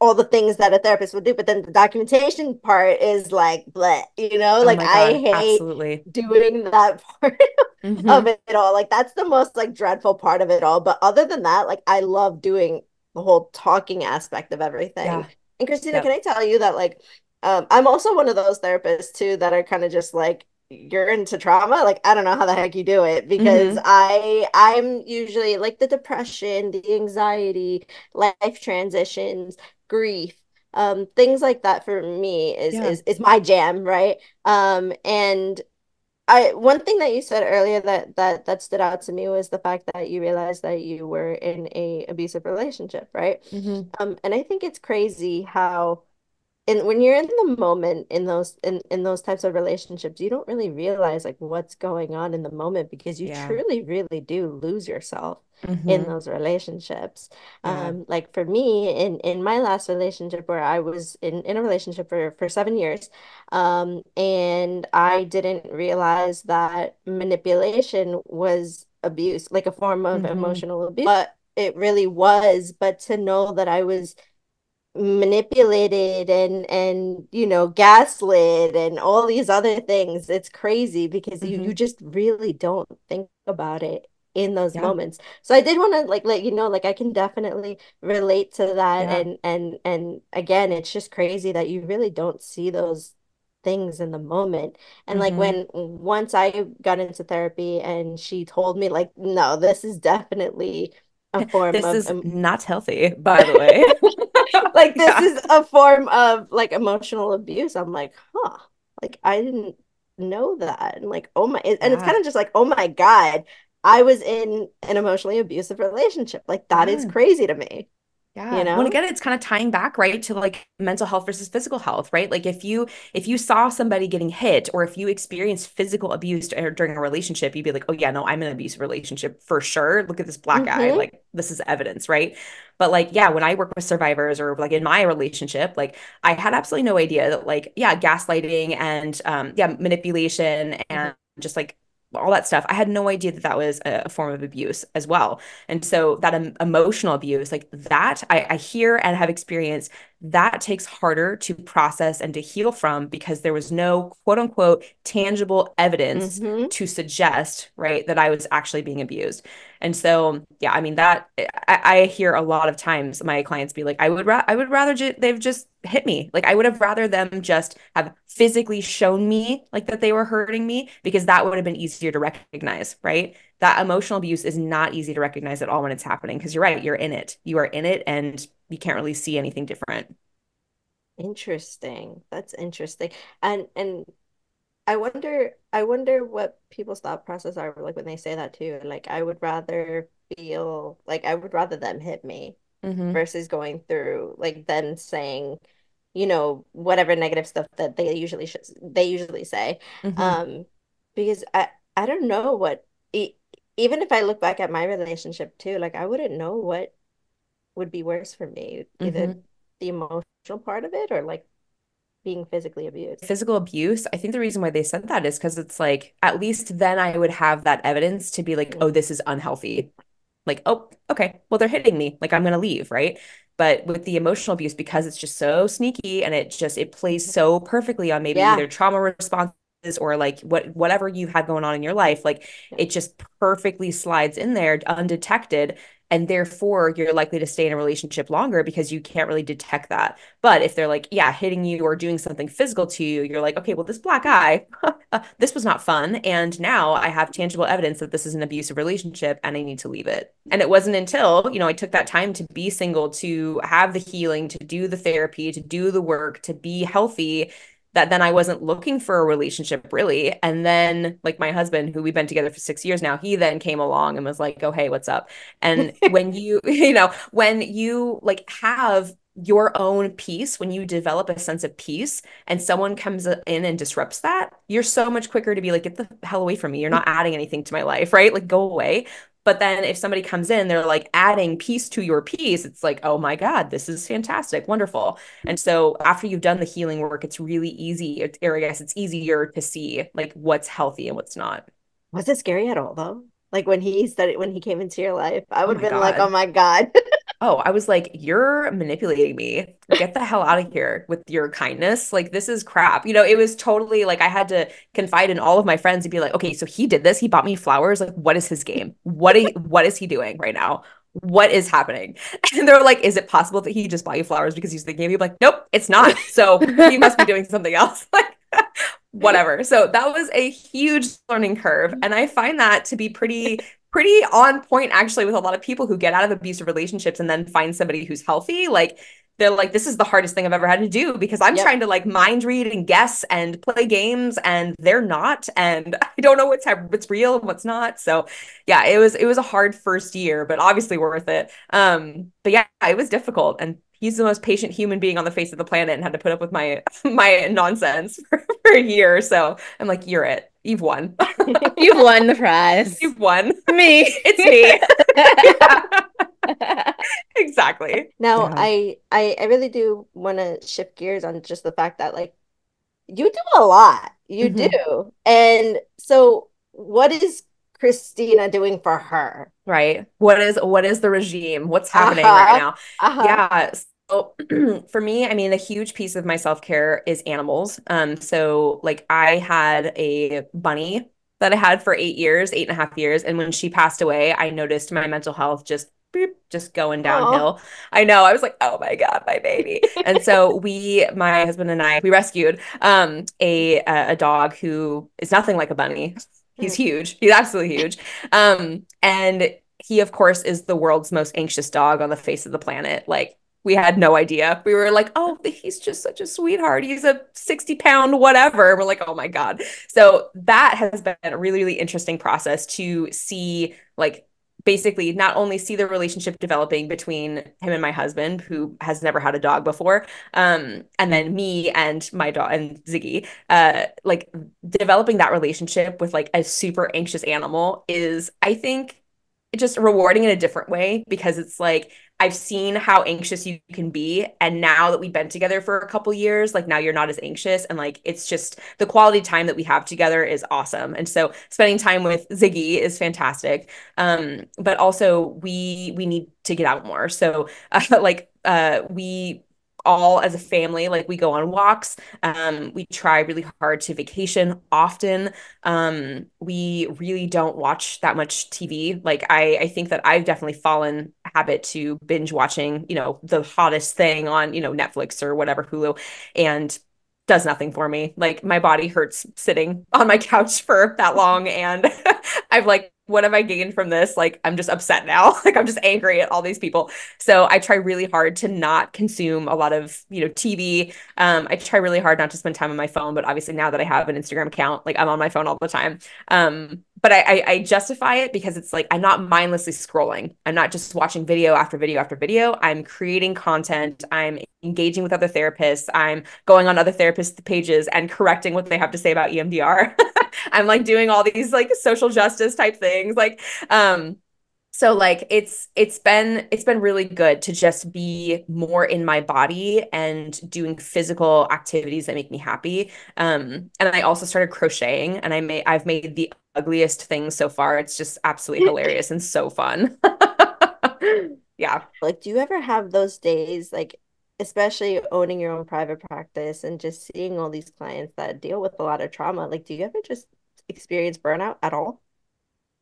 all the things that a therapist would do but then the documentation part is like bleh, you know oh like i hate absolutely. doing that part mm-hmm. of it all like that's the most like dreadful part of it all but other than that like i love doing the whole talking aspect of everything yeah. and Kristina yep. can i tell you that like um, i'm also one of those therapists too that are kind of just like you're into trauma like i don't know how the heck you do it because mm-hmm. i i'm usually like the depression the anxiety life transitions grief um things like that for me is yeah. is is my jam right um and I one thing that you said earlier that that that stood out to me was the fact that you realized that you were in a abusive relationship, right? Mm-hmm. Um, and I think it's crazy how and when you're in the moment in those in, in those types of relationships you don't really realize like what's going on in the moment because you yeah. truly really do lose yourself mm-hmm. in those relationships yeah. um like for me in in my last relationship where i was in in a relationship for for seven years um and i didn't realize that manipulation was abuse like a form of mm-hmm. emotional abuse but it really was but to know that i was manipulated and and you know gaslit and all these other things it's crazy because mm-hmm. you you just really don't think about it in those yeah. moments so i did want to like let you know like i can definitely relate to that yeah. and and and again it's just crazy that you really don't see those things in the moment and mm-hmm. like when once i got into therapy and she told me like no this is definitely a form this of is um, not healthy by the way like this yeah. is a form of like emotional abuse i'm like huh like i didn't know that and like oh my and yeah. it's kind of just like oh my god i was in an emotionally abusive relationship like that yeah. is mm. crazy to me Yeah. You know? Well, again, it's kind of tying back, right, to like mental health versus physical health, right? Like if you if you saw somebody getting hit or if you experienced physical abuse during a relationship, you'd be like, "Oh yeah, no, I'm in an abusive relationship for sure. Look at this black mm-hmm. guy. Like this is evidence, right?" But like, yeah, when I work with survivors or like in my relationship, like I had absolutely no idea that like, yeah, gaslighting and um yeah, manipulation and mm-hmm. just like all that stuff. I had no idea that that was a, form of abuse as well. And so that um, emotional abuse, like that, I, I hear and have experienced that takes harder to process and to heal from because there was no quote unquote tangible evidence mm-hmm. to suggest, right, that I was actually being abused. And so, yeah, I mean that I, I hear a lot of times my clients be like, I would ra- I would rather ju- they've just hit me. Like I would have rather them just have physically shown me like that they were hurting me because that would have been easier to recognize, right? That emotional abuse is not easy to recognize at all when it's happening because you're right, you're in it. You are in it and you can't really see anything different. Interesting. That's interesting. And and I wonder I wonder what people's thought process are like when they say that too. Like I would rather feel like I would rather them hit me mm-hmm. versus going through like them saying, you know, whatever negative stuff that they usually should they usually say. Mm-hmm. Um because I I don't know what even if I look back at my relationship too, like I wouldn't know what would be worse for me, either mm-hmm. the emotional part of it or like being physically abused. Physical abuse, I think the reason why they said that is because it's like, at least then I would have that evidence to be like, mm-hmm. oh, this is unhealthy. Like, oh, okay, well, they're hitting me. Like, I'm going to leave. Right. But with the emotional abuse, because it's just so sneaky and it just, it plays so perfectly on maybe yeah. either trauma response or like what whatever you had going on in your life like it just perfectly slides in there undetected and therefore you're likely to stay in a relationship longer because you can't really detect that. But if they're like yeah hitting you or doing something physical to you you're like okay well this black eye this was not fun. And now i have tangible evidence that this is an abusive relationship and i need to leave it. And it wasn't until you know i took that time to be single to have the healing to do the therapy to do the work to be healthy that then I wasn't looking for a relationship really. And then, like my husband, who we've been together for six years now, he then came along and was like, oh, hey, what's up? And when you, you know, when you like have your own peace, when you develop a sense of peace and someone comes uh, in and disrupts that, you're so much quicker to be like, get the hell away from me. You're mm. not adding anything to my life, right? Like, go away. But then if somebody comes in, they're like adding peace to your peace, it's like, oh my God, this is fantastic, wonderful. And so after you've done the healing work, it's really easy, or I guess it's easier to see like what's healthy and what's not. Was it scary at all though? Like when he said it when he came into your life, I oh would have oh been God. like, oh my God. oh, I was like, you're manipulating me. Get the hell out of here with your kindness. Like, this is crap. You know, it was totally like I had to confide in all of my friends and be like, okay, so he did this. He bought me flowers. Like, what is his game? What is, what is he doing right now? What is happening? And they're like, is it possible that he just bought you flowers because he's thinking of you? Like, nope, it's not. So he must be doing something else. Like, whatever. So that was a huge learning curve. And I find that to be pretty pretty on point actually with a lot of people who get out of abusive relationships and then find somebody who's healthy. Like they're like this is the hardest thing i've ever had to do because i'm yep. trying to like mind read and guess and play games and they're not and i don't know what's what's real and what's not. So yeah it was it was a hard first year but obviously worth it. Um but yeah it was difficult and he's the most patient human being on the face of the planet and had to put up with my my nonsense for, for a year. So i'm like you're it You've won. You've won the prize. You've won. Me. It's me. exactly. Now yeah. I, I I really do want to shift gears on just the fact that like you do a lot. You mm-hmm. do. And so what is Kristina doing for her? Right. What is what is the regime? What's happening uh-huh. right now? Uh-huh. Yeah. For me, I mean, a huge piece of my self care is animals. Um, so like I had a bunny that I had for eight years, eight and a half years, and when she passed away, I noticed my mental health just boop, just going downhill. Aww. I know. I was like, oh my god, my baby. and so we, my husband and I, we rescued um a a dog who is nothing like a bunny. He's hmm. huge. He's absolutely huge. Um, and he, of course, is the world's most anxious dog on the face of the planet. Like we had no idea. We were like, oh, he's just such a sweetheart. He's a 60 pound whatever. we're like, oh my God. So that has been a really, really interesting process to see like basically not only see the relationship developing between him and my husband who has never had a dog before um and then me and my dog and ziggy uh like developing that relationship with like a super anxious animal is i think just rewarding in a different way because it's like I've seen how anxious you can be and now that we've been together for a couple years like now you're not as anxious and like it's just the quality time that we have together is awesome. And so spending time with Ziggy is fantastic. Um but also we we need to get out more. So uh, like uh we all as a family like we go on walks. Um, we try really hard to vacation often. Um, we really don't watch that much tv like i i think that i've definitely fallen habit to binge watching you know the hottest thing on you know netflix or whatever hulu and does nothing for me like my body hurts sitting on my couch for that long and i've like what have I gained from this? Like, I'm just upset now. like, I'm just angry at all these people. So I try really hard to not consume a lot of, you know, TV. Um, I try really hard not to spend time on my phone, but obviously now that I have an Instagram account, like I'm on my phone all the time. Um, but I, I, I justify it because it's like I'm not mindlessly scrolling. I'm not just watching video after video after video. I'm creating content. I'm engaging with other therapists. I'm going on other therapists' pages and correcting what they have to say about EMDR. I'm like doing all these like social justice type things. Like, um, so like it's it's been it's been really good to just be more in my body and doing physical activities that make me happy. Um and i also started crocheting and i made i've made the ugliest things so far. It's just absolutely hilarious and so fun. Yeah. Like do you ever have those days like especially owning your own private practice and just seeing all these clients that deal with a lot of trauma like do you ever just experience burnout at all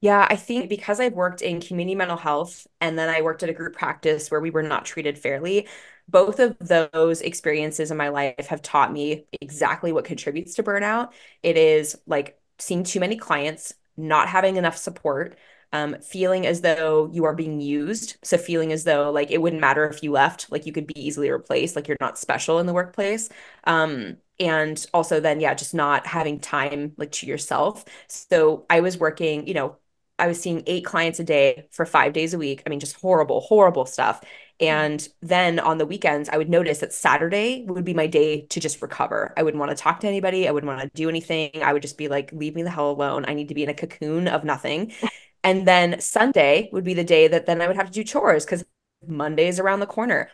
yeah, I think because I've worked in community mental health and then I worked at a group practice where we were not treated fairly, both of those experiences in my life have taught me exactly what contributes to burnout. It is like seeing too many clients, not having enough support, um, feeling as though you are being used. So feeling as though like it wouldn't matter if you left, like you could be easily replaced, like you're not special in the workplace. Um, and also then yeah, just not having time like to yourself. So I was working, you know, I was seeing eight clients a day for five days a week. I mean, just horrible, horrible stuff. And then on the weekends, I would notice that Saturday would be my day to just recover. I wouldn't want to talk to anybody. I wouldn't want to do anything. I would just be like, leave me the hell alone. I need to be in a cocoon of nothing. And then Sunday would be the day that then I would have to do chores because Monday is around the corner.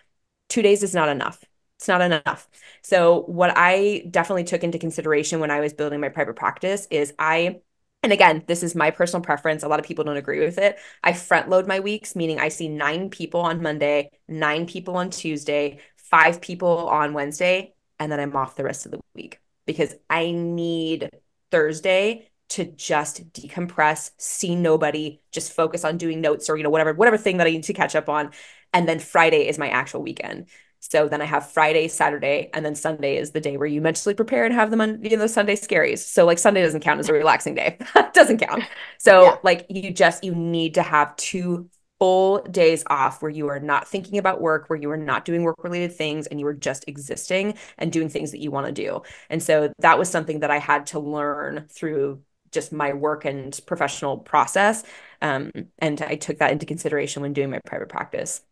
Two days is not enough. It's not enough. So, what I definitely took into consideration when I was building my private practice is I and again, this is my personal preference. A lot of people don't agree with it. I front load my weeks, meaning I see nine people on Monday, nine people on Tuesday, five people on Wednesday, and then I'm off the rest of the week because I need Thursday to just decompress, see nobody, just focus on doing notes or you know whatever whatever thing that I need to catch up on, and then Friday is my actual weekend. So then I have Friday, Saturday, and then Sunday is the day where you mentally prepare and have the Monday, you know, Sunday scaries. So like Sunday doesn't count as a relaxing day. doesn't count. So yeah. like you just you need to have two full days off where you are not thinking about work, where you are not doing work related things and you are just existing and doing things that you want to do. And so that was something that I had to learn through just my work and professional process. Um, and I took that into consideration when doing my private practice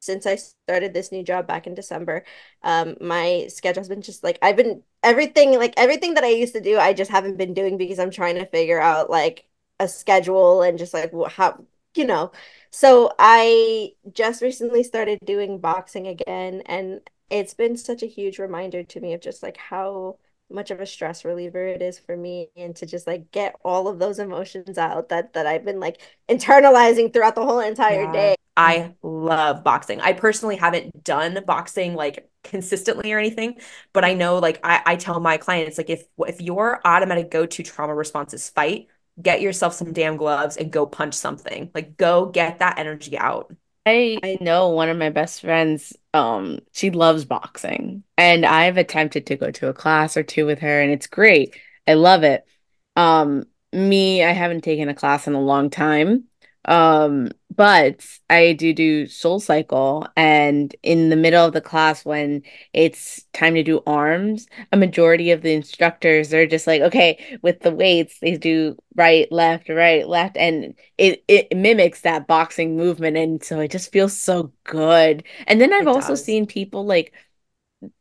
since I started this new job back in December, um, my schedule has been just like I've been everything like everything that I used to do, I just haven't been doing because I'm trying to figure out like a schedule and just like how you know. So I just recently started doing boxing again, and it's been such a huge reminder to me of just like how much of a stress reliever it is for me and to just like get all of those emotions out that that I've been like internalizing throughout the whole entire yeah. day. I love boxing. I personally haven't done boxing like consistently or anything, but I know like I, I tell my clients like if if your automatic go-to trauma response is fight, get yourself some damn gloves and go punch something. Like go get that energy out. I know one of my best friends, um, she loves boxing. And I've attempted to go to a class or two with her and it's great. I love it. Um, me, I haven't taken a class in a long time Um, but I do do Soul Cycle, and in the middle of the class, when it's time to do arms, a majority of the instructors they're just like, okay, with the weights, they do right, left, right, left, and it it mimics that boxing movement, and so it just feels so good. And then I've It also does. seen people like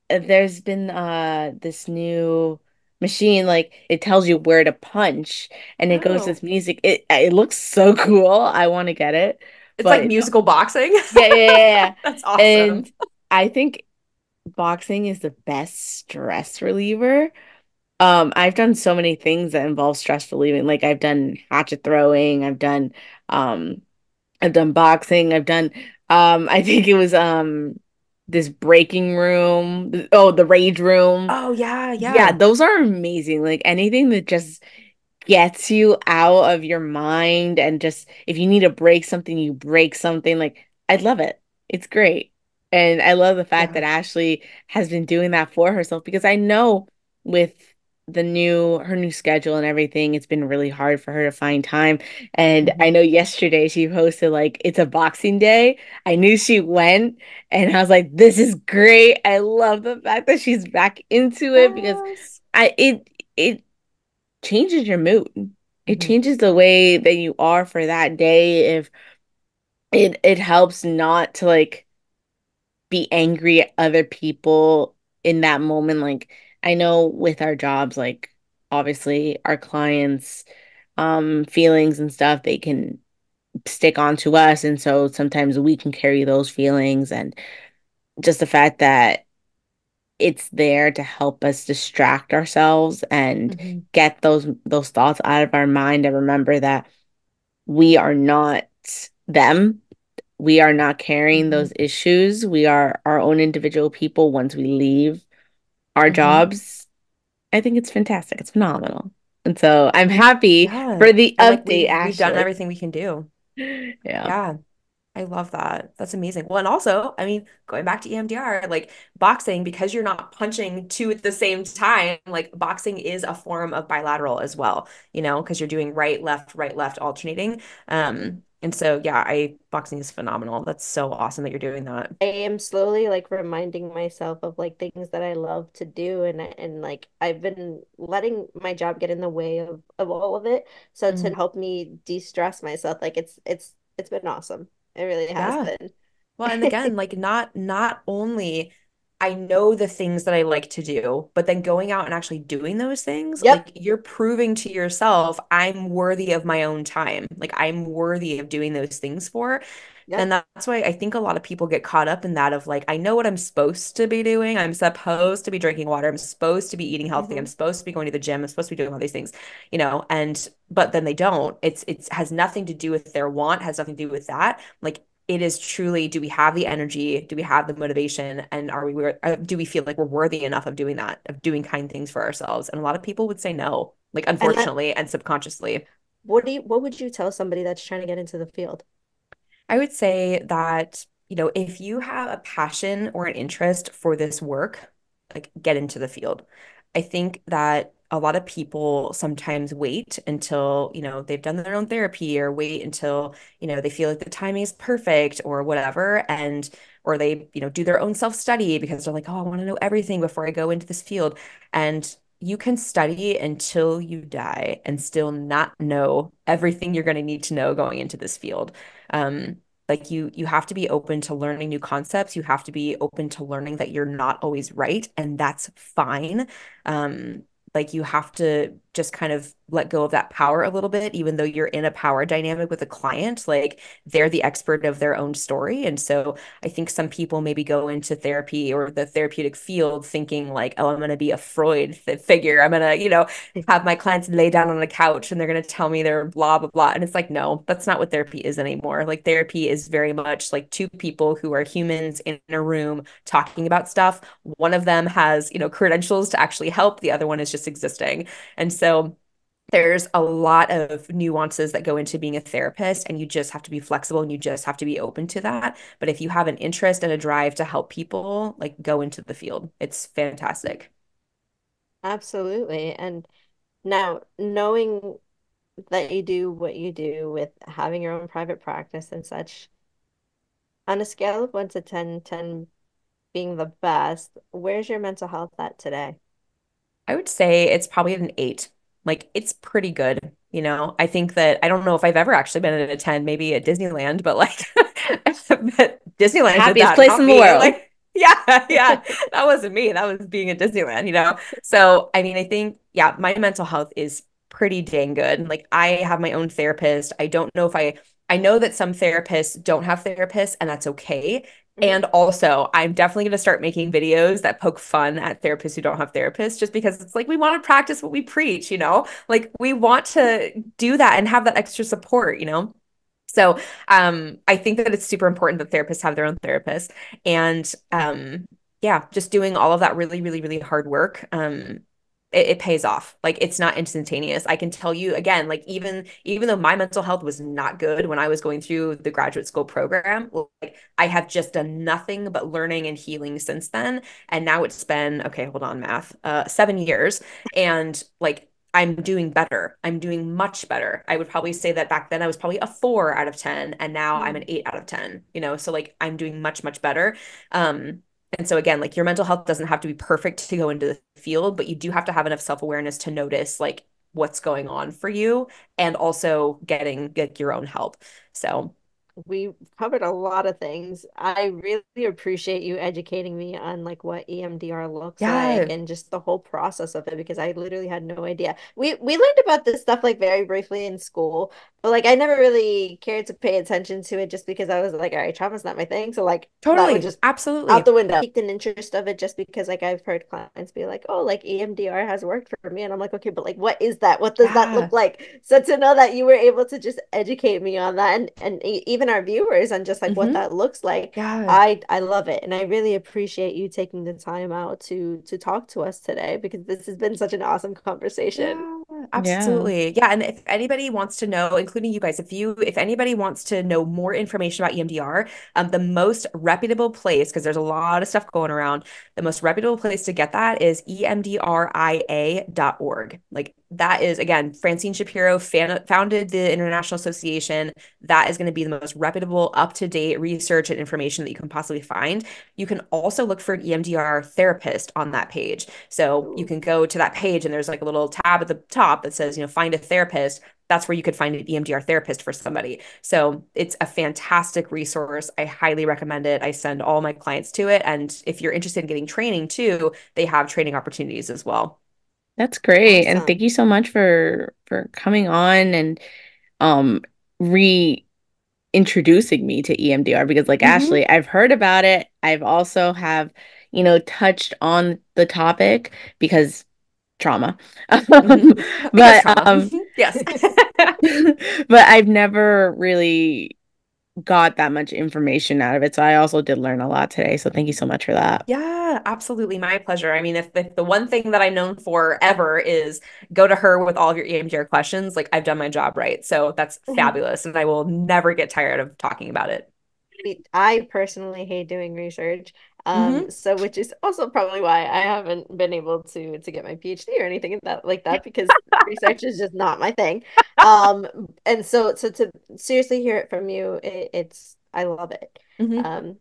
uh, there's been uh this new machine like it tells you where to punch and it goes Oh, with music it it looks so cool I want to get it it's like musical boxing. yeah yeah yeah. That's and awesome. I think boxing is the best stress reliever um I've done so many things that involve stress relieving like I've done hatchet throwing I've done um I've done boxing. I've done um I think it was um this breaking room. Oh, the rage room. Oh yeah, Yeah, yeah. those are amazing. Like anything that just gets you out of your mind and just if you need to break something, you break something. Like I love it. It's great. And I love the fact Yeah. that Ashley has been doing that for herself because I know with the new her new schedule and everything, it's been really hard for her to find time. And I Mhm. know yesterday she posted like it's a boxing day. I knew she went and I was like, this is great. I love the fact that she's back into it because I it it changes your mood. It Mhm. changes the way that you are for that day. If it it helps not to like be angry at other people in that moment. Like I know with our jobs, like obviously our clients' um feelings and stuff, they can stick on to us. And so sometimes we can carry those feelings and just the fact that it's there to help us distract ourselves and Mhm. get those those thoughts out of our mind and remember that we are not them. We are not carrying those issues. We are our own individual people once we leave our Mhm. jobs. I think it's fantastic. It's phenomenal. And so I'm happy Yeah. for the like update, we've we've done everything we can do. Yeah. Yeah. I love that. That's amazing. Well, and also, I mean, going back to EMDR, like boxing, because you're not punching two at the same time, like boxing is a form of bilateral as well, you know, because you're doing right, left, right, left, alternating. Um, and so yeah, I boxing is phenomenal. That's so awesome that you're doing that. I am slowly like reminding myself of like things that I love to do and and like I've been letting my job get in the way of of all of it. So to Mhm. help me de-stress myself, like it's it's it's been awesome. It really has Yeah. been. Well, and again, like not not only I know the things that I like to do, but then going out and actually doing those things, Yep. like you're proving to yourself, I'm worthy of my own time. Like I'm worthy of doing those things for. And that's why I think a lot of people get caught up in that of like, I know what I'm supposed to be doing. I'm supposed to be drinking water. I'm supposed to be eating healthy. I'm hmm supposed to be going to the gym. I'm supposed to be doing all these things, you know, and but then they don't. It's it's has nothing to do with their want, has nothing to do with that. Like it is truly, do we have the energy? Do we have the motivation? And are we, uh, do we feel like we're worthy enough of doing that, of doing kind things for ourselves? And a lot of people would say no, like And that unfortunately and subconsciously. what do you what would you tell somebody that's trying to get into the field? I would say that, you know, if you have a passion or an interest for this work, like get into the field. I think that a lot of people sometimes wait until, you know, they've done their own therapy or wait until, you know, they feel like the timing is perfect or whatever. And, or they, you know, do their own self-study because they're like, oh, I want to know everything before I go into this field. And you can study until you die and still not know everything you're going to need to know going into this field. Um, like you you have to be open to learning new concepts. You have to be open to learning that you're not always right, and that's fine. Um, like you have to just kind of let go of that power a little bit, even though you're in a power dynamic with a client. Like they're the expert of their own story. And so I think some people maybe go into therapy or the therapeutic field thinking like, oh, I'm going to be a Freud figure. I'm going to, you know, have my clients lay down on a couch and they're going to tell me they're blah, blah, blah. And it's like, no, that's not what therapy is anymore. Like, therapy is very much like two people who are humans in a room talking about stuff. One of them has, you know, credentials to actually help, the other one is just existing. And so, there's a lot of nuances that go into being a therapist, and you just have to be flexible and you just have to be open to that. But if you have an interest and a drive to help people, like go into the field. It's fantastic. Absolutely. And now knowing that you do what you do with having your own private practice and such. On a scale of 1 to 10, 10 being the best, where's your mental health at today? I would say it's probably an eight. Like it's pretty good. You know, I think that I don't know if I've ever actually been at a 10, maybe at Disneyland, but like Disneyland happiest place in the world. Like, yeah, yeah. that wasn't me. That was being at Disneyland, you know? So, I mean, I think, yeah, my mental health is pretty dang good. Like, I have my own therapist. I don't know if I, I know that some therapists don't have therapists, and that's okay. And also, I'm definitely going to start making videos that poke fun at therapists who don't have therapists just because it's like we want to practice what we preach, you know? Like we want to do that and have that extra support, you know? So um, I think that it's super important that therapists have their own therapist. And um, yeah, just doing all of that really, really, really hard work um, it, it, pays off like it's not instantaneous i can tell you again like even even though my mental health was not good when i was going through the graduate school program like i have just done nothing but learning and healing since then and now it's been okay hold on math uh 7 years and like I'm doing better. I'm doing much better. I would probably say that back then I was probably a 4 out of 10 and now. I'm an 8 out of 10, you know? So like I'm doing much much better. Um and so again, like your mental health doesn't have to be perfect to go into the field, but you do have to have enough self-awareness to notice like what's going on for you and also getting get your own help. So we covered a lot of things. I really appreciate you educating me on like what EMDR looks yeah. like and just the whole process of it because I literally had no idea. We we learned about this stuff like very briefly in school, but like I never really cared to pay attention to it just because I was like, all right, trauma's not my thing. So like totally just absolutely out the window. I Piqued an interest of it just because like I've heard clients be like, oh, like EMDR has worked for me. And I'm like, okay, but like what is that? What does yeah. that look like? So to know that you were able to just educate me on that and and even our viewers on just like mm-hmm. what that looks like, yeah. I I love it. And I really appreciate you taking the time out to to talk to us today because this has been such an awesome conversation. Yeah. Absolutely. Yeah. yeah. And if anybody wants to know, including you guys, if you, if anybody wants to know more information about EMDR, um, the most reputable place, because there's a lot of stuff going around, the most reputable place to get that is emdria.org. Like that is again francine shapiro fan- founded the international association that is going to be the most reputable up-to-date research and information that you can possibly find you can also look for an emdr therapist on that page so you can go to that page and there's like a little tab at the top that says you know find a therapist that's where you could find an EMDR therapist for somebody. So it's a fantastic resource. I highly recommend it. I send all my clients to it. And if you're interested in getting training too, they have training opportunities as well. That's great. Awesome. And thank you so much for for coming on and um reintroducing me to EMDR because like mm-hmm. Ashley, I've heard about it. I've also have, you know, touched on the topic because trauma. Mm-hmm. but trauma. um yes. but I've never really got that much information out of it. So I also did learn a lot today. So thank you so much for that. Yeah, absolutely. My pleasure. I mean, if, if the one thing that I'm known for ever is go to her with all of your EMDR questions, like I've done my job right. So that's mm-hmm. fabulous. And I will never get tired of talking about it. I personally hate doing research. Um, mm-hmm. so which is also probably why I haven't been able to to get my PhD or anything that like that because research is just not my thing. Um, and so so to seriously hear it from you, it, it's I love it. Mm-hmm. Um,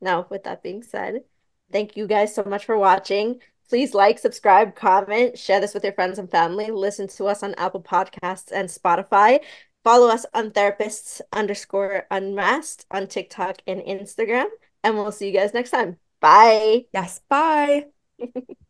now with that being said, thank you guys so much for watching. Please like, subscribe, comment, share this with your friends and family. Listen to us on Apple Podcasts and Spotify. Follow us on therapists underscore unmasked on TikTok and Instagram. And we'll see you guys next time. Bye. Yes, bye.